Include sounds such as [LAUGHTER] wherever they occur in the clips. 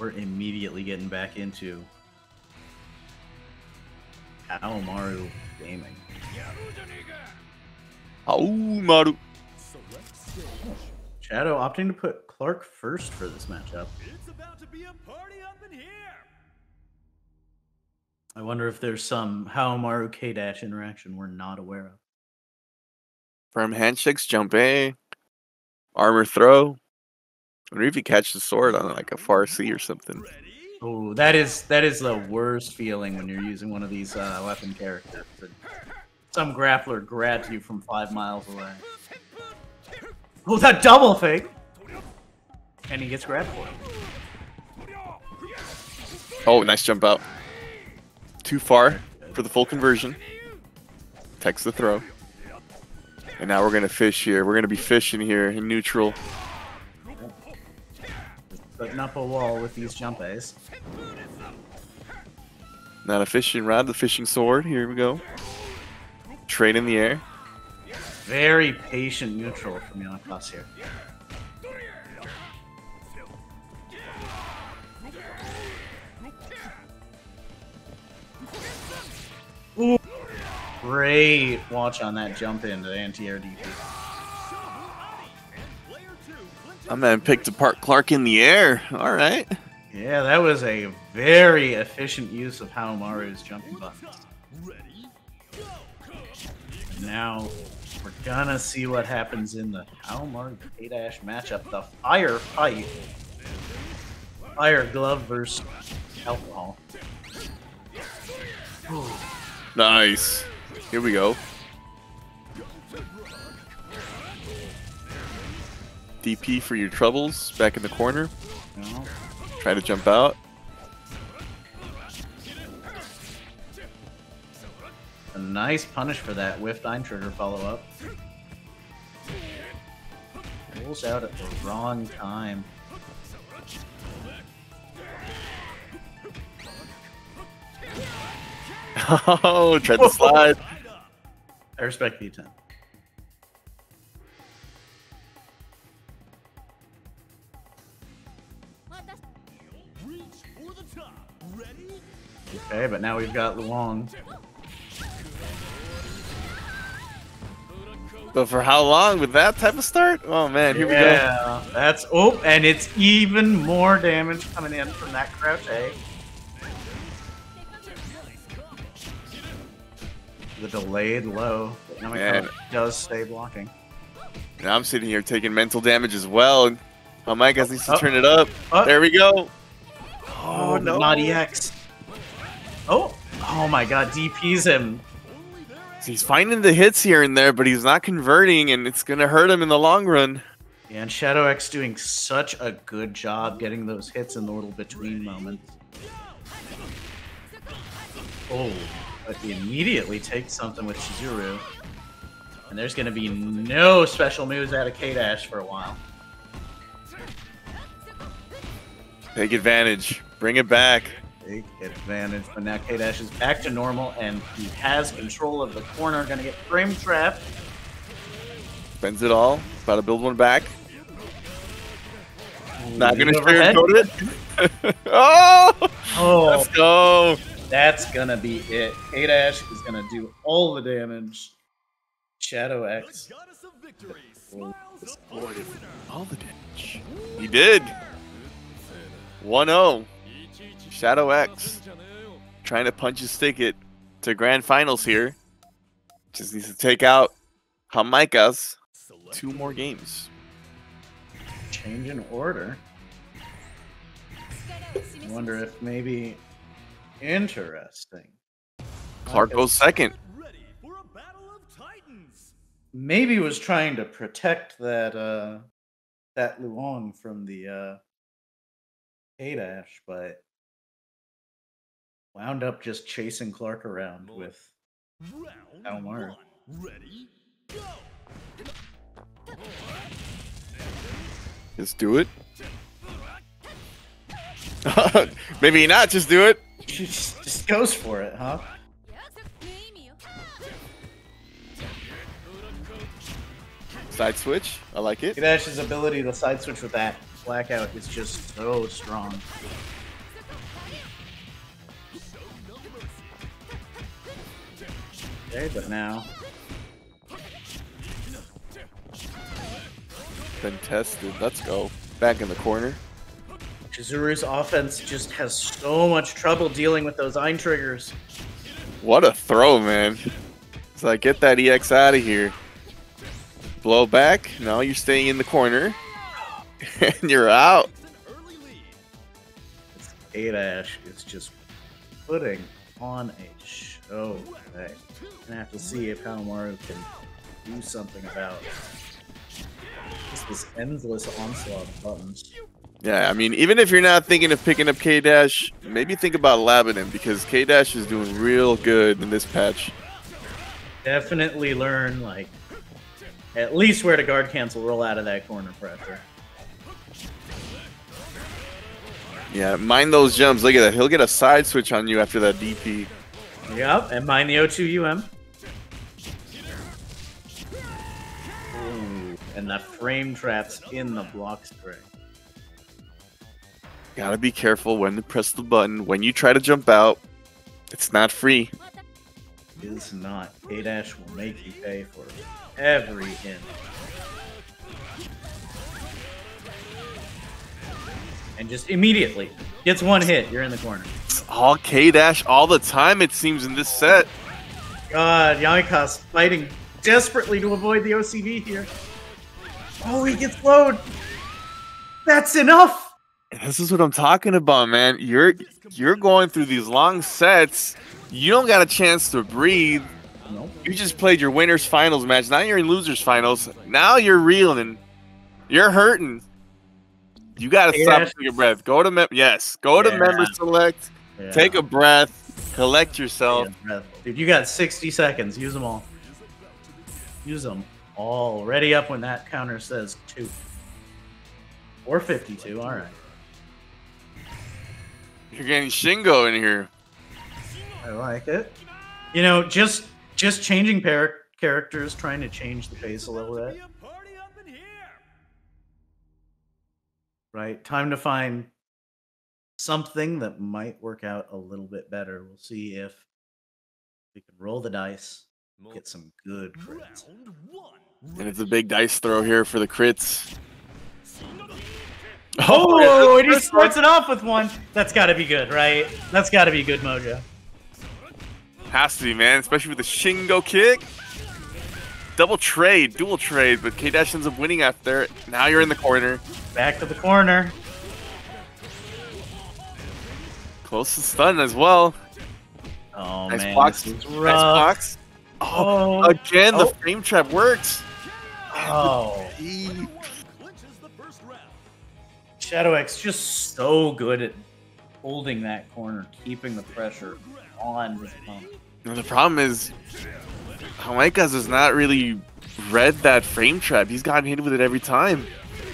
we're immediately getting back into Haomaru gaming. Haomaru. Shadow opting to put Clark first for this matchup. It's about to be a party up in here. I wonder if there's some Haomaru K Dash interaction we're not aware of. Firm handshakes, jump A. Armor throw. I wonder if he catches the sword on like a far C or something. Oh, that is that is the worst feeling when you're using one of these uh, weapon characters. Some grappler grabs you from five miles away. Oh, that double fake! And he gets grabbed for it. Oh, nice jump out. Too far for the full conversion. Text the throw. And now we're gonna fish here. We're gonna be fishing here in neutral. Putting up a wall with these jump A's. Not a fishing rod, the fishing sword. Here we go. Trade in the air. Very patient neutral from Jamaikas here. Ooh. Great watch on that jump into anti-air DP. My man picked apart Clark in the air. All right. Yeah, that was a very efficient use of Haomaru's jumping buttons. Now we're gonna see what happens in the Haomaru K-Dash matchup. The fire fight. Fire glove versus alcohol. Nice. Here we go. DP for your troubles. Back in the corner. Know? Try to jump out. A nice punish for that whiff dime trigger follow up. Rolls out at the wrong time. [LAUGHS] Oh, tried to [LAUGHS] slide. I respect B10. Reach Okay, but now we've got Luong. But for how long with that type of start? Oh man, here we go. Yeah, that's oh, and it's even more damage coming in from that crouch A. The delayed low. Now Man. does stay blocking. Now I'm sitting here taking mental damage as well. And oh my guys needs to Oh. turn it up. Oh. There we go. Oh, oh no. not EX. Oh, oh my God, DP's him. He's finding the hits here and there, but he's not converting, and it's gonna hurt him in the long run. Yeah, and Shadow X doing such a good job getting those hits in the little between moments. Oh, but he immediately takes something with Chizuru. And there's going to be no special moves out of K-Dash for a while. Take advantage. Bring it back. Big advantage, but now K-Dash is back to normal, and he has control of the corner. Going to get frame trapped. Spends it all. About to build one back. Not gonna sugarcoat [LAUGHS] it. oh, Oh, let's go. That's gonna be it. K-Dash is gonna do all the damage. Shadow X. goddess of victory smiles upon the winner. All the damage. He did. 1-0. Shadow X trying to punch his ticket to grand finals here. Just needs to take out Jamaikas two more games. Change in order. Wonder if maybe interesting. Clark goes second. Get ready for a battle of titans. Maybe was trying to protect that uh that Luong from the uh K-Dash, but wound up just chasing Clark around with Round Almar. one. Ready? Go. Just do it. [LAUGHS] Maybe not. Just do it. she [LAUGHS] just, just goes for it, huh? Side switch. I like it. K-Dash's ability to side switch with that blackout is just so strong. Okay, but now Been tested. Let's go. Back in the corner. Chizuru's offense just has so much trouble dealing with those Ein triggers. What a throw, man. It's like, get that EX out of here. Blow back. Now you're staying in the corner. [LAUGHS] and you're out. Lead. K Dash is just putting on a show Oh, today. Gonna have to see if Haomaru can do something about just this endless onslaught of buttons. Yeah, I mean, even if you're not thinking of picking up K Dash, maybe think about Labanon because K Dash is doing real good in this patch. Definitely learn like at least where to guard cancel roll out of that corner pressure. Yeah, mind those jumps. Look at that. He'll get a side switch on you after that DP. Yep, and mind the O2 UM. Ooh, and the frame traps in the block string. Gotta be careful when to press the button. When you try to jump out, it's not free. Is not. K Dash will make you pay for every inch. And just immediately gets one hit, you're in the corner. It's all K Dash all the time, it seems, in this set. God, Jamaikas fighting desperately to avoid the OCV here. Oh, he gets slowed. That's enough. This is what I'm talking about, man. You're you're going through these long sets. You don't got a chance to breathe. Nope. You just played your winners finals match. Now you're in losers finals. Now you're reeling. You're hurting. You gotta Yeah. stop take a breath. Go to mem- yes. Go to member select. Yeah. Take a breath. Collect yourself. Breath. Dude, you got 60 seconds. Use them all. Use them all. Ready up when that counter says two. Or 52. All right. You're getting Shingo in here. I like it. You know, just just changing par- characters, trying to change the pace a little bit. Be a party up in here. Right. Time to find something that might work out a little bit better. We'll see if we can roll the dice, get some good crits. And it's a big dice throw here for the crits. Oh, and he oh, starts it off with one. That's got to be good, right? That's got to be good mojo. Has to be, man, especially with the Shingo kick. Double trade, dual trade, but K Dash ends up winning after. Now you're in the corner. Back to the corner. Close to stun as well. Oh nice man, box. Nice box. Oh, oh, Again, the Oh. frame trap works. oh. He- Clinches the first round. Shadow X just so good at holding that corner, keeping the pressure on his opponent. The problem is, Jamaikas has not really read that frame trap. He's gotten hit with it every time.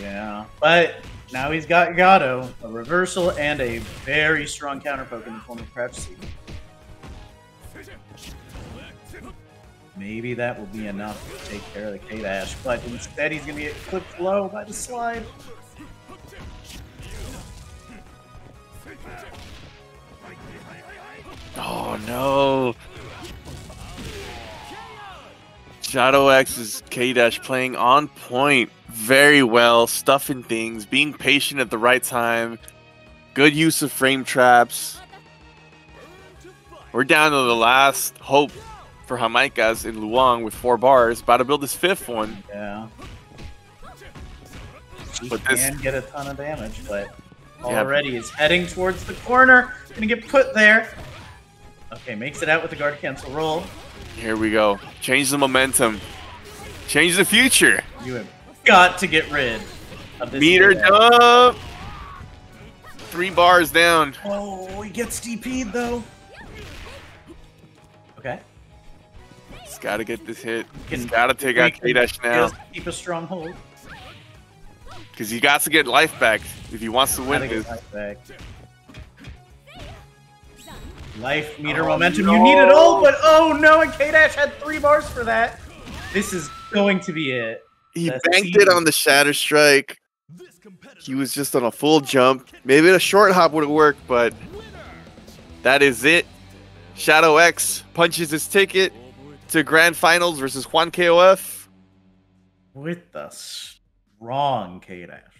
Yeah, but now he's got Gato, a reversal, and a very strong counter poke in the form of Crouch C. Maybe that will be enough to take care of the K Dash, but instead he's going to get clipped low by the slide. Oh no. Shadow X's K Dash playing on point very well, stuffing things, being patient at the right time, good use of frame traps. We're down to the last hope for Jamaikas in Luong with four bars, about to build his fifth one. Yeah. He But this- can get a ton of damage, but Yeah. already is heading towards the corner. Gonna get put there. Okay, makes it out with the guard cancel roll. Here we go. Change the momentum. Change the future. You have got to get rid of this. Meter K-Dash. dump. Three bars down. Oh, he gets DP'd though. Okay. He's got to get this hit. He's got to take out K Dash now. Just keep a strong hold. Because he got to get life back if he wants to win Gotta this. Get life meter Oh, momentum. no. You need it all, but oh no! And K Dash had three bars for that. This is going to be it. He That's banked it on the Shatter Strike. He was just on a full jump. Maybe a short hop would have worked, but that is it. Shadow X punches his ticket to grand finals versus Juan KOF. With the strong K dash play.